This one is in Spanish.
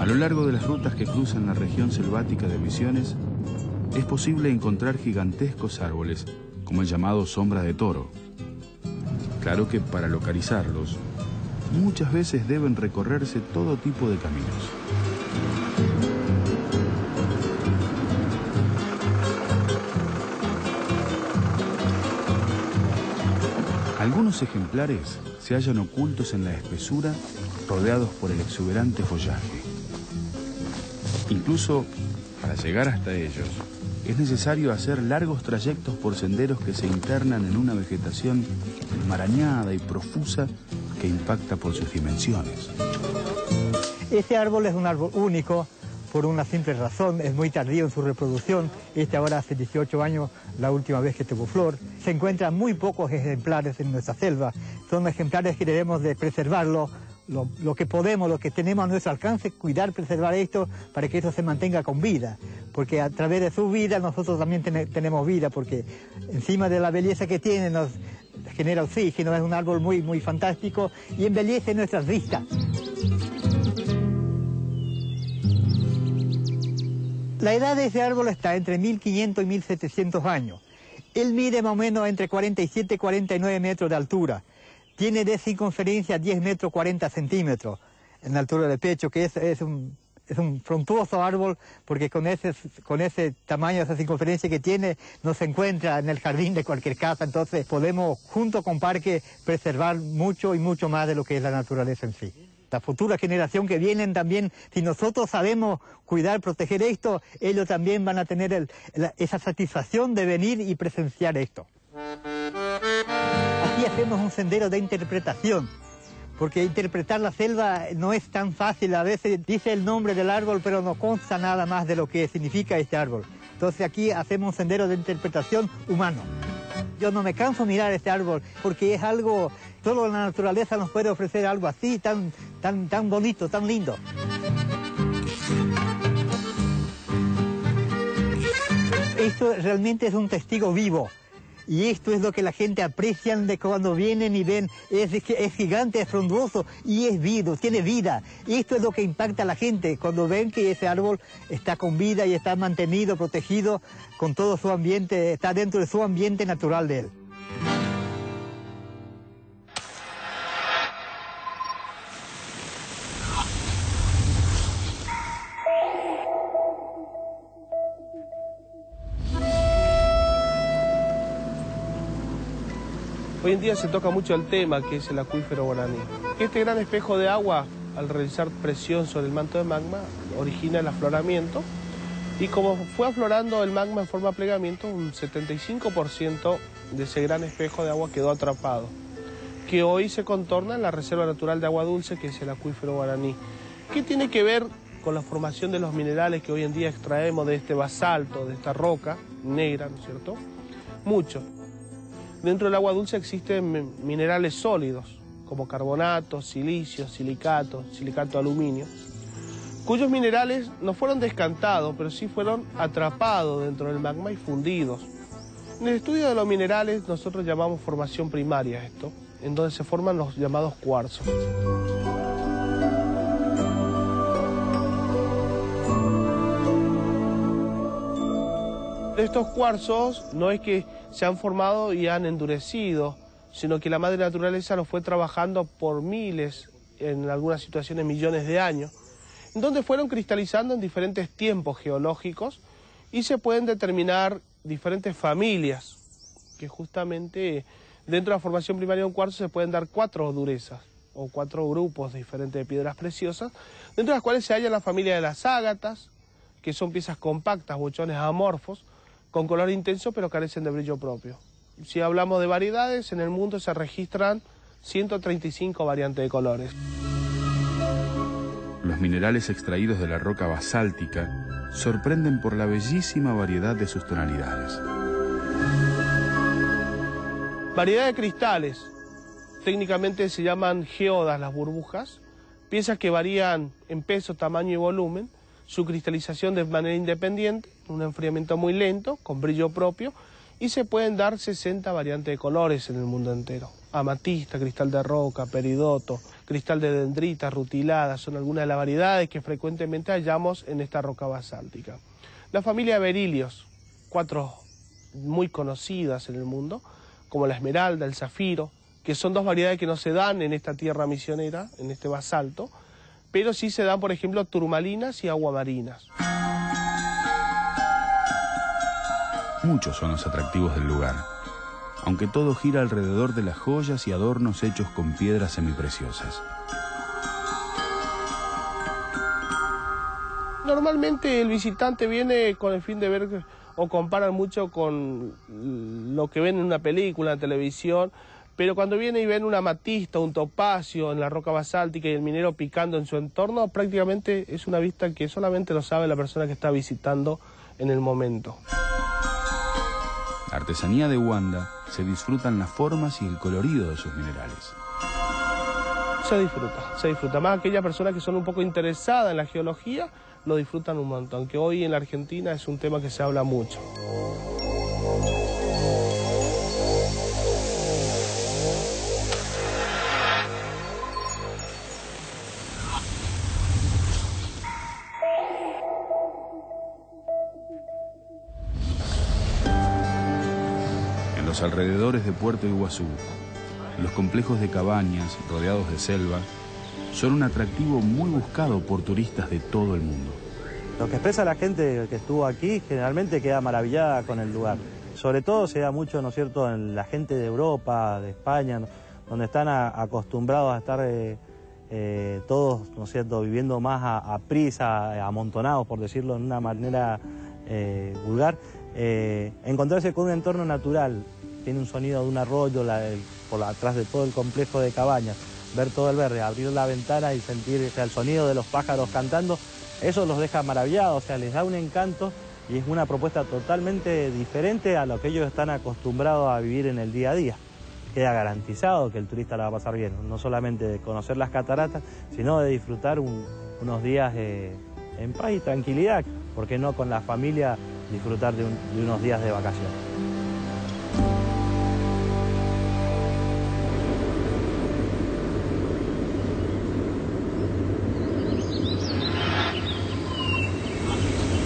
A lo largo de las rutas que cruzan la región selvática de Misiones, es posible encontrar gigantescos árboles, como el llamado sombra de toro. Claro que para localizarlos, muchas veces deben recorrerse todo tipo de caminos. Algunos ejemplares se hallan ocultos en la espesura, rodeados por el exuberante follaje. Incluso, para llegar hasta ellos, es necesario hacer largos trayectos por senderos que se internan en una vegetación enmarañada y profusa que impacta por sus dimensiones. Este árbol es un árbol único por una simple razón, es muy tardío en su reproducción. Este ahora hace 18 años, la última vez que tuvo flor. Se encuentran muy pocos ejemplares en nuestra selva. Son ejemplares que debemos de preservarlo, lo, que podemos, lo que tenemos a nuestro alcance, cuidar, preservar esto para que esto se mantenga con vida. Porque a través de su vida nosotros también tenemos vida, porque encima de la belleza que tiene nos genera oxígeno, es un árbol muy, muy fantástico y embellece nuestras vistas. La edad de ese árbol está entre 1500 y 1700 años. Él mide más o menos entre 47 y 49 metros de altura. Tiene de circunferencia 10 metros 40 centímetros en la altura del pecho, que es, un, es un frontuoso árbol porque con ese, con ese tamaño, esa circunferencia que tiene, no se encuentra en el jardín de cualquier casa. Entonces podemos, junto con Parque, preservar mucho y mucho más de lo que es la naturaleza en sí la futura generación que vienen también, si nosotros sabemos cuidar, proteger esto, ellos también van a tener esa satisfacción de venir y presenciar esto. Aquí hacemos un sendero de interpretación, porque interpretar la selva no es tan fácil, a veces dice el nombre del árbol, pero no consta nada más de lo que significa este árbol. Entonces aquí hacemos un sendero de interpretación humano. Yo no me canso de mirar este árbol porque es algo, solo la naturaleza nos puede ofrecer algo así, tan, tan, tan bonito, tan lindo. Esto realmente es un testigo vivo. Y esto es lo que la gente aprecia de cuando vienen y ven, es, es gigante, es frondoso y es vivo, tiene vida. Y esto es lo que impacta a la gente cuando ven que ese árbol está con vida y está mantenido, protegido con todo su ambiente, está dentro de su ambiente natural de él. Hoy en día se toca mucho el tema que es el acuífero guaraní. Este gran espejo de agua, al realizar presión sobre el manto de magma, origina el afloramiento y como fue aflorando el magma en forma de plegamiento, un 75% de ese gran espejo de agua quedó atrapado, que hoy se contorna en la Reserva Natural de Agua Dulce, que es el acuífero guaraní. ¿Qué tiene que ver con la formación de los minerales que hoy en día extraemos de este basalto, de esta roca negra, ¿no es cierto? Mucho. Dentro del agua dulce existen minerales sólidos, como carbonatos, silicios, silicatos, silicato aluminio, cuyos minerales no fueron descantados, pero sí fueron atrapados dentro del magma y fundidos. En el estudio de los minerales nosotros llamamos formación primaria esto, en donde se forman los llamados cuarzos. Estos cuarzos no es que se han formado y han endurecido, sino que la madre naturaleza los fue trabajando por miles, en algunas situaciones millones de años, donde fueron cristalizando en diferentes tiempos geológicos y se pueden determinar diferentes familias, que justamente dentro de la formación primaria de un cuarzo se pueden dar cuatro durezas o cuatro grupos diferentes de piedras preciosas, dentro de las cuales se halla la familia de las ágatas, que son piezas compactas, bochones amorfos, con color intenso pero carecen de brillo propio. Si hablamos de variedades, en el mundo se registran 135 variantes de colores. Los minerales extraídos de la roca basáltica sorprenden por la bellísima variedad de sus tonalidades. Variedad de cristales. Técnicamente se llaman geodas las burbujas, piezas que varían en peso, tamaño y volumen, su cristalización de manera independiente, un enfriamiento muy lento, con brillo propio, y se pueden dar 60 variantes de colores en el mundo entero. amatista, cristal de roca, peridoto, cristal de dendrita, rutilada, son algunas de las variedades que frecuentemente hallamos en esta roca basáltica. La familia berilios, cuatro muy conocidas en el mundo, como la esmeralda, el zafiro, que son dos variedades que no se dan en esta tierra misionera, en este basalto, pero sí se dan, por ejemplo, turmalinas y aguamarinas. Muchos son los atractivos del lugar, aunque todo gira alrededor de las joyas y adornos hechos con piedras semipreciosas. Normalmente el visitante viene con el fin de ver o comparan mucho con lo que ven en una película, en televisión, pero cuando viene y ven una matista, un topacio en la roca basáltica y el minero picando en su entorno, prácticamente es una vista que solamente lo sabe la persona que está visitando en el momento. La artesanía de Wanda se disfrutan las formas y el colorido de sus minerales. Se disfruta, se disfruta. Más aquellas personas que son un poco interesadas en la geología, lo disfrutan un montón, aunque hoy en la Argentina es un tema que se habla mucho. Los alrededores de Puerto Iguazú, los complejos de cabañas rodeados de selva, son un atractivo muy buscado por turistas de todo el mundo. Lo que expresa la gente que estuvo aquí generalmente queda maravillada con el lugar. Sobre todo se da mucho, ¿no es cierto?, en la gente de Europa, de España, donde están acostumbrados a estar eh, eh, todos, ¿no es cierto?, viviendo más a, prisa, amontonados, por decirlo de una manera eh, vulgar. encontrarse con un entorno natural tiene un sonido de un arroyo por atrás de todo el complejo de cabañas, ver todo el verde, abrir la ventana y sentir el sonido de los pájaros cantando, eso los deja maravillados, o sea, les da un encanto y es una propuesta totalmente diferente a lo que ellos están acostumbrados a vivir en el día a día. Queda garantizado que el turista la va a pasar bien, no solamente de conocer las cataratas, sino de disfrutar unos días en paz y tranquilidad, porque no con la familia disfrutar de unos días de vacaciones.